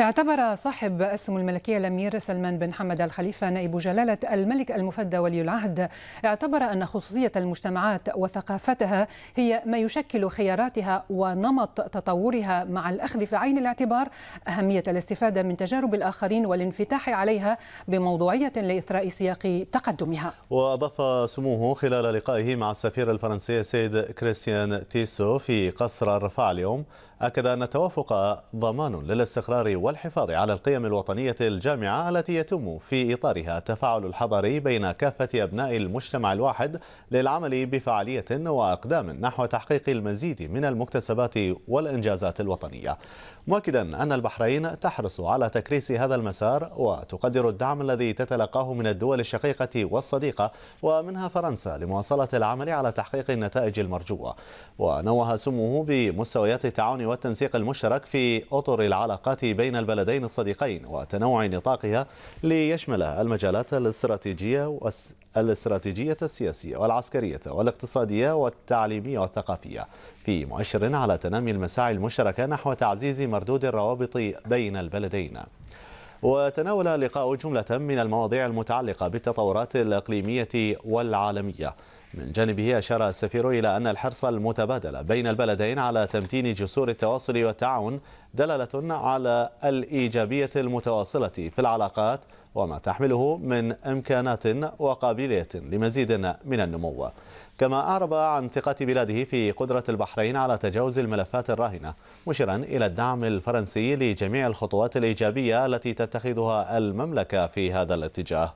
اعتبر صاحب السمو الملكية الأمير سلمان بن حمد الخليفة نائب جلالة الملك المفدى ولي العهد. اعتبر أن خصوصية المجتمعات وثقافتها هي ما يشكل خياراتها ونمط تطورها مع الأخذ في عين الاعتبار. أهمية الاستفادة من تجارب الآخرين والانفتاح عليها بموضوعية لإثراء سياق تقدمها. وأضاف سموه خلال لقائه مع السفير الفرنسي سيد كريستيان تيسو في قصر الرفاع اليوم. أكد أن التوافق ضمان للاستقرار والحفاظ على القيم الوطنية الجامعة التي يتم في إطارها التفاعل الحضري بين كافة أبناء المجتمع الواحد للعمل بفعالية وأقدام نحو تحقيق المزيد من المكتسبات والإنجازات الوطنية. مؤكدا أن البحرين تحرص على تكريس هذا المسار وتقدر الدعم الذي تتلقاه من الدول الشقيقة والصديقة ومنها فرنسا لمواصلة العمل على تحقيق النتائج المرجوة. ونوه سموه بمستويات التعاون والتنسيق المشترك في أطر العلاقات بين البلدين الصديقين وتنوع نطاقها ليشمل المجالات الاستراتيجية الاستراتيجية السياسية والعسكرية والاقتصادية والتعليمية والثقافية. في مؤشر على تنامي المساعي المشتركة نحو تعزيز مردود الروابط بين البلدين. وتناول اللقاء جملة من المواضيع المتعلقة بالتطورات الإقليمية والعالمية. من جانبه أشار السفير إلى أن الحرص المتبادل بين البلدين على تمتين جسور التواصل والتعاون دلالة على الإيجابية المتواصلة في العلاقات وما تحمله من إمكانات وقابلية لمزيد من النمو. كما أعرب عن ثقة بلاده في قدرة البحرين على تجاوز الملفات الراهنة مشيرا إلى الدعم الفرنسي لجميع الخطوات الإيجابية التي تتخذها المملكة في هذا الاتجاه.